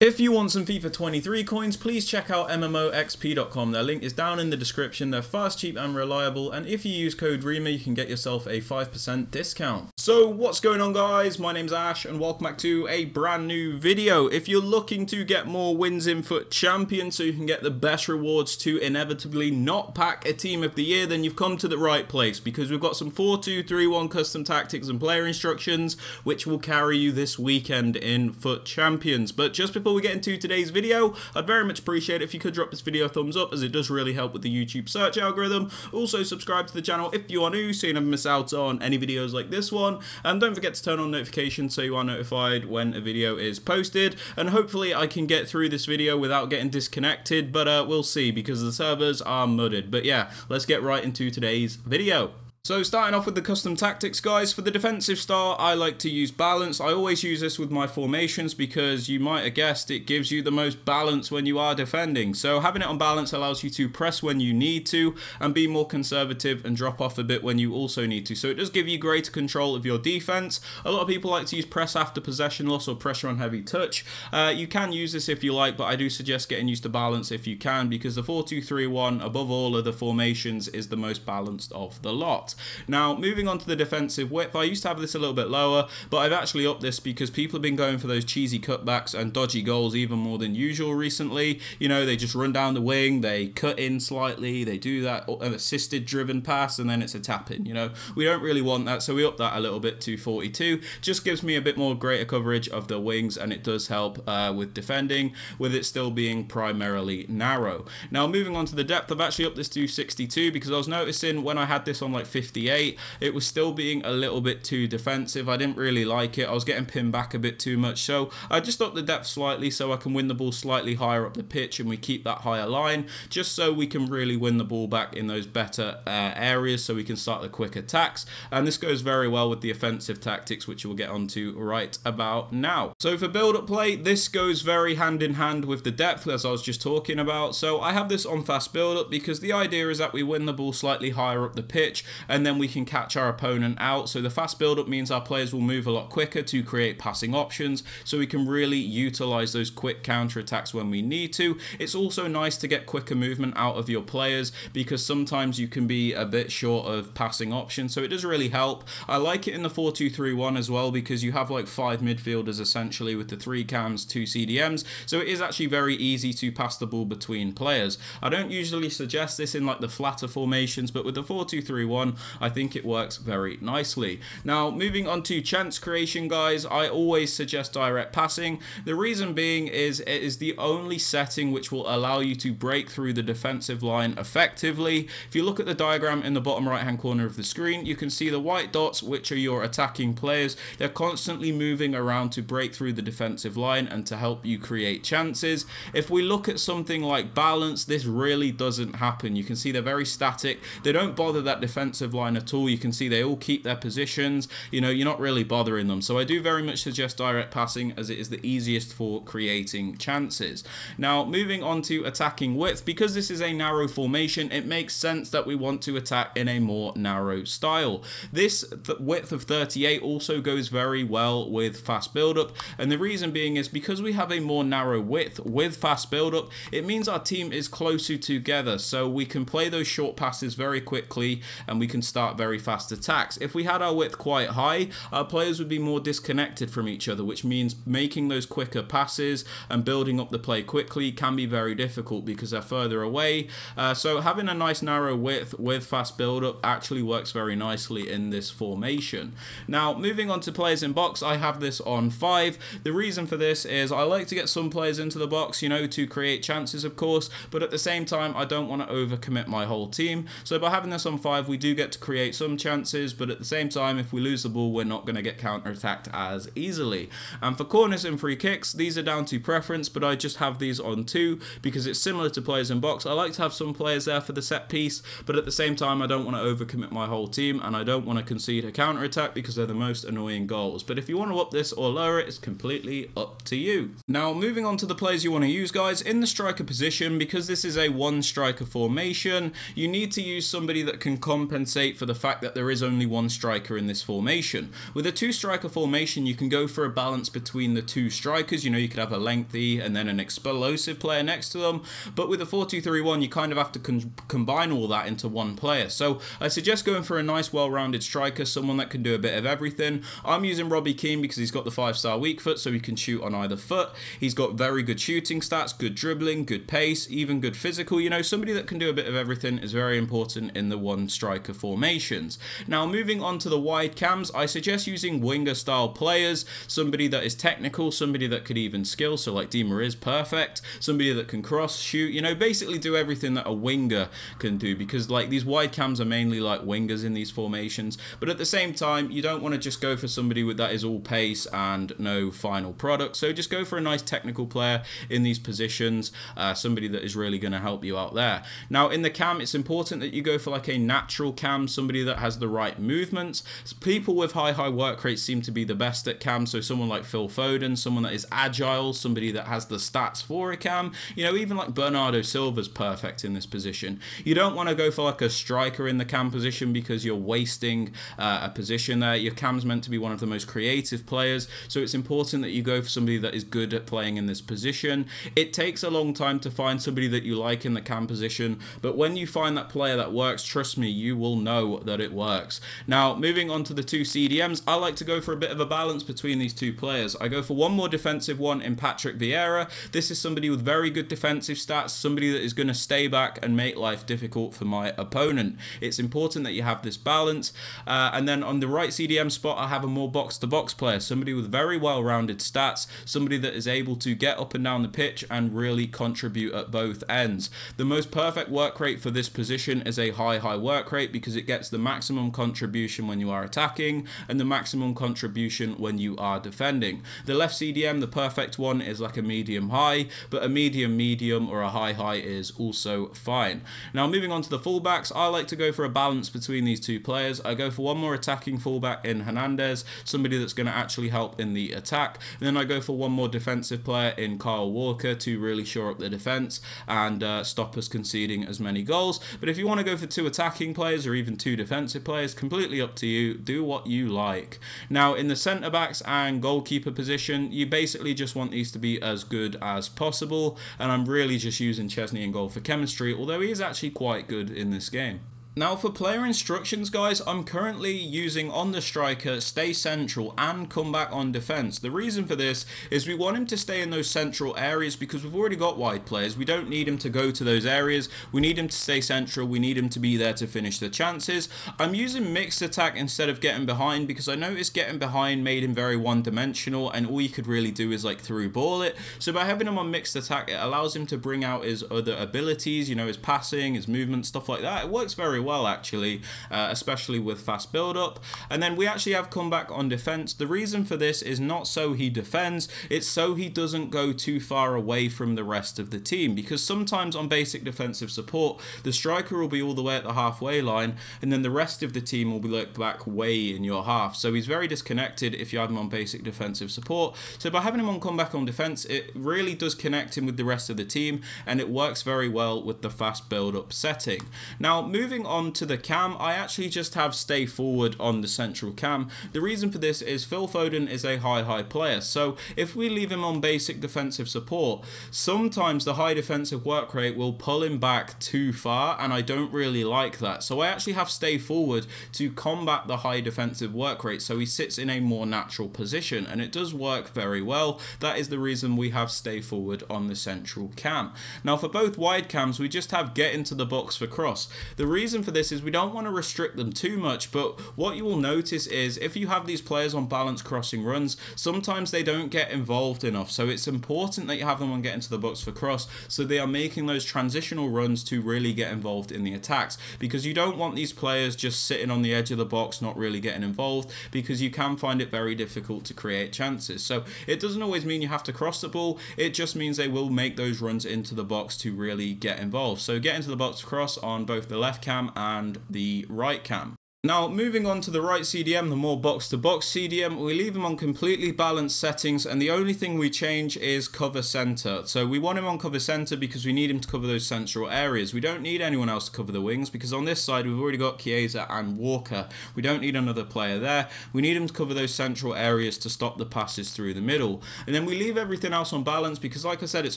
If you want some FIFA 23 coins, please check out MMOexp.com. Their link is down in the description. They're fast, cheap, and reliable. And if you use code REMA, you can get yourself a 5% discount. So, what's going on, guys? My name's Ash, and welcome back to a brand new video. If you're looking to get more wins in FUT Champion so you can get the best rewards to inevitably not pack a team of the year, then you've come to the right place because we've got some 4-2-3-1 custom tactics and player instructions which will carry you this weekend in FUT Champions. But just before before we get into today's video, I'd very much appreciate if you could drop this video a thumbs up as it does really help with the YouTube search algorithm. Also subscribe to the channel if you are new so you never miss out on any videos like this one. And don't forget to turn on notifications so you are notified when a video is posted. And hopefully I can get through this video without getting disconnected, but uh, we'll see because the servers are mudded. But yeah, let's get right into today's video. So starting off with the custom tactics guys, for the defensive star I like to use balance. I always use this with my formations because you might have guessed it gives you the most balance when you are defending. So having it on balance allows you to press when you need to and be more conservative and drop off a bit when you also need to. So it does give you greater control of your defense. A lot of people like to use press after possession loss or pressure on heavy touch. Uh, you can use this if you like but I do suggest getting used to balance if you can because the 4-2-3-1 above all of the formations is the most balanced of the lot. Now, moving on to the defensive width, I used to have this a little bit lower, but I've actually upped this because people have been going for those cheesy cutbacks and dodgy goals even more than usual recently. You know, they just run down the wing, they cut in slightly, they do that assisted driven pass, and then it's a tap in. You know, we don't really want that, so we up that a little bit to 42. Just gives me a bit more greater coverage of the wings, and it does help uh, with defending, with it still being primarily narrow. Now, moving on to the depth, I've actually upped this to 62 because I was noticing when I had this on like 50 58. It was still being a little bit too defensive. I didn't really like it. I was getting pinned back a bit too much. So I just upped the depth slightly so I can win the ball slightly higher up the pitch and we keep that higher line just so we can really win the ball back in those better uh, areas so we can start the quick attacks. And this goes very well with the offensive tactics which we'll get onto right about now. So for build-up play, this goes very hand in hand with the depth as I was just talking about. So I have this on fast build-up because the idea is that we win the ball slightly higher up the pitch and then we can catch our opponent out. So the fast build-up means our players will move a lot quicker to create passing options, so we can really utilize those quick counter attacks when we need to. It's also nice to get quicker movement out of your players because sometimes you can be a bit short of passing options, so it does really help. I like it in the 4-2-3-1 as well because you have like five midfielders essentially with the three cams, two CDMs, so it is actually very easy to pass the ball between players. I don't usually suggest this in like the flatter formations, but with the 4-2-3-1, I think it works very nicely. Now, moving on to chance creation, guys, I always suggest direct passing. The reason being is it is the only setting which will allow you to break through the defensive line effectively. If you look at the diagram in the bottom right hand corner of the screen, you can see the white dots, which are your attacking players. They're constantly moving around to break through the defensive line and to help you create chances. If we look at something like balance, this really doesn't happen. You can see they're very static. They don't bother that defensive line at all. You can see they all keep their positions. You know, you're not really bothering them. So I do very much suggest direct passing as it is the easiest for creating chances. Now, moving on to attacking width, because this is a narrow formation, it makes sense that we want to attack in a more narrow style. This th width of 38 also goes very well with fast build-up, and the reason being is because we have a more narrow width with fast build-up, it means our team is closer together, so we can play those short passes very quickly, and we can start very fast attacks. If we had our width quite high, our players would be more disconnected from each other, which means making those quicker passes and building up the play quickly can be very difficult because they're further away. Uh, so having a nice narrow width with fast build up actually works very nicely in this formation. Now, moving on to players in box, I have this on 5. The reason for this is I like to get some players into the box, you know, to create chances, of course, but at the same time, I don't want to overcommit my whole team. So by having this on 5, we do get to create some chances, but at the same time, if we lose the ball, we're not going to get counter-attacked as easily. And for corners and free kicks, these are down to preference, but I just have these on two because it's similar to players in box. I like to have some players there for the set piece, but at the same time, I don't want to overcommit my whole team, and I don't want to concede a counter-attack because they're the most annoying goals. But if you want to up this or lower it, it's completely up to you. Now, moving on to the players you want to use, guys, in the striker position, because this is a one striker formation, you need to use somebody that can compensate compensate for the fact that there is only one striker in this formation. With a two striker formation, you can go for a balance between the two strikers. You know, you could have a lengthy and then an explosive player next to them. But with a 4 2 3 1, you kind of have to combine all that into one player. So I suggest going for a nice, well rounded striker, someone that can do a bit of everything. I'm using Robbie Keane because he's got the five star weak foot, so he can shoot on either foot. He's got very good shooting stats, good dribbling, good pace, even good physical. You know, somebody that can do a bit of everything is very important in the one striker formations. Now, moving on to the wide cams, I suggest using winger style players, somebody that is technical, somebody that could even skill, so like Di Maria is perfect, somebody that can cross, shoot, you know, basically do everything that a winger can do because like these wide cams are mainly like wingers in these formations, but at the same time, you don't want to just go for somebody with that is all pace and no final product, so just go for a nice technical player in these positions, uh, somebody that is really going to help you out there. Now, in the cam, it's important that you go for like a natural cam, somebody that has the right movements. People with high, high work rates seem to be the best at cam, so someone like Phil Foden, someone that is agile, somebody that has the stats for a cam, you know, even like Bernardo Silva's perfect in this position. You don't want to go for like a striker in the cam position because you're wasting uh, a position there. Your cam's meant to be one of the most creative players, so it's important that you go for somebody that is good at playing in this position. It takes a long time to find somebody that you like in the cam position, but when you find that player that works, trust me, you will know that it works. Now, moving on to the two CDMs, I like to go for a bit of a balance between these two players. I go for one more defensive one in Patrick Vieira. This is somebody with very good defensive stats, somebody that is going to stay back and make life difficult for my opponent. It's important that you have this balance. Uh, and then on the right CDM spot, I have a more box-to-box -box player, somebody with very well-rounded stats, somebody that is able to get up and down the pitch and really contribute at both ends. The most perfect work rate for this position is a high, high work rate because it gets the maximum contribution when you are attacking and the maximum contribution when you are defending. The left CDM, the perfect one, is like a medium high, but a medium medium or a high high is also fine. Now moving on to the fullbacks, I like to go for a balance between these two players. I go for one more attacking fullback in Hernandez, somebody that's going to actually help in the attack. And then I go for one more defensive player in Kyle Walker to really shore up the defense and uh, stop us conceding as many goals. But if you want to go for two attacking players or even two defensive players, completely up to you. Do what you like. Now, in the centre backs and goalkeeper position, you basically just want these to be as good as possible. And I'm really just using Szczesny in goal for chemistry, although he is actually quite good in this game. Now for player instructions guys, I'm currently using on the striker stay central and come back on defence. The reason for this is we want him to stay in those central areas because we've already got wide players. We don't need him to go to those areas. We need him to stay central. We need him to be there to finish the chances. I'm using mixed attack instead of getting behind because I noticed getting behind made him very one-dimensional and all you could really do is like through ball it. So by having him on mixed attack, it allows him to bring out his other abilities, you know, his passing, his movement, stuff like that. It works very well actually, uh, especially with fast build up. And then we actually have comeback on defense. The reason for this is not so he defends, it's so he doesn't go too far away from the rest of the team because sometimes on basic defensive support, the striker will be all the way at the halfway line and then the rest of the team will be like back way in your half. So he's very disconnected if you have him on basic defensive support. So by having him on comeback on defense, it really does connect him with the rest of the team and it works very well with the fast build up setting. Now moving on to the cam, I actually just have stay forward on the central cam. The reason for this is Phil Foden is a high, high player. So if we leave him on basic defensive support, sometimes the high defensive work rate will pull him back too far, and I don't really like that. So I actually have stay forward to combat the high defensive work rate so he sits in a more natural position, and it does work very well. That is the reason we have stay forward on the central cam. Now for both wide cams, we just have get into the box for cross. The reason for this is is we don't want to restrict them too much, but what you will notice is if you have these players on balance crossing runs, sometimes they don't get involved enough. So it's important that you have them on getting to the box for cross, so they are making those transitional runs to really get involved in the attacks, because you don't want these players just sitting on the edge of the box, not really getting involved, because you can find it very difficult to create chances. So it doesn't always mean you have to cross the ball, it just means they will make those runs into the box to really get involved. So get into the box cross on both the left cam and the right cam. Now, moving on to the right CDM, the more box-to-box CDM, we leave him on completely balanced settings, and the only thing we change is cover center. So we want him on cover center because we need him to cover those central areas. We don't need anyone else to cover the wings because on this side, we've already got Chiesa and Walker. We don't need another player there. We need him to cover those central areas to stop the passes through the middle. And then we leave everything else on balance because, like I said, it's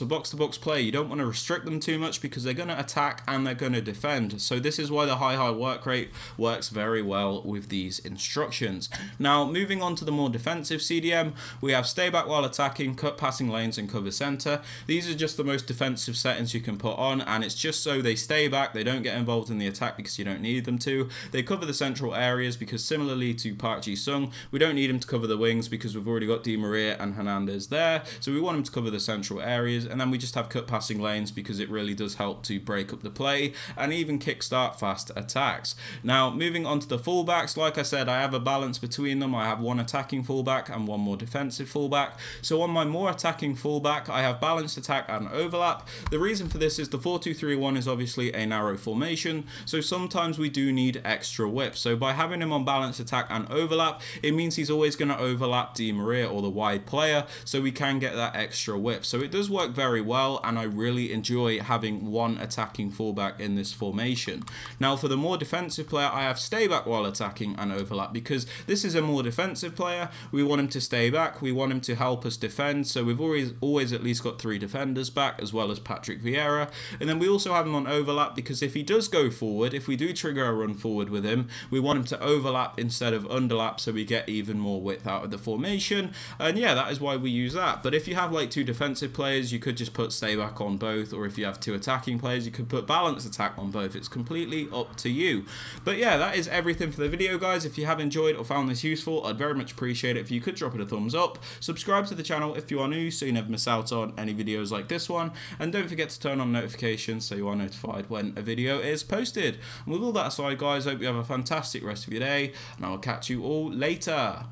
a box-to-box -box play. You don't want to restrict them too much because they're going to attack and they're going to defend. So this is why the high, high work rate works very very well with these instructions. Now, moving on to the more defensive CDM, we have stay back while attacking, cut passing lanes, and cover center. These are just the most defensive settings you can put on, and it's just so they stay back, they don't get involved in the attack because you don't need them to. They cover the central areas because similarly to Park Ji-sung, we don't need him to cover the wings because we've already got Di Maria and Hernandez there, so we want him to cover the central areas, and then we just have cut passing lanes because it really does help to break up the play and even kickstart fast attacks. Now, moving on to the fullbacks, like I said, I have a balance between them. I have one attacking fullback and one more defensive fullback. So on my more attacking fullback, I have balanced attack and overlap. The reason for this is the 4-2-3-1 is obviously a narrow formation, so sometimes we do need extra whip. So by having him on balanced attack and overlap, it means he's always going to overlap Di Maria or the wide player, so we can get that extra whip. So it does work very well, and I really enjoy having one attacking fullback in this formation. Now for the more defensive player, I have stay back while attacking and overlap because this is a more defensive player. We want him to stay back. We want him to help us defend. So we've always always at least got three defenders back as well as Patrick Vieira. And then we also have him on overlap because if he does go forward, if we do trigger a run forward with him, we want him to overlap instead of underlap so we get even more width out of the formation. And yeah, that is why we use that. But if you have like two defensive players, you could just put stay back on both. Or if you have two attacking players, you could put balance attack on both. It's completely up to you. But yeah, that is everything for the video, guys. If you have enjoyed or found this useful, I'd very much appreciate it if you could drop it a thumbs up. Subscribe to the channel if you are new so you never miss out on any videos like this one. And don't forget to turn on notifications so you are notified when a video is posted. And with all that aside, guys, hope you have a fantastic rest of your day. And I will catch you all later.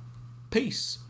Peace.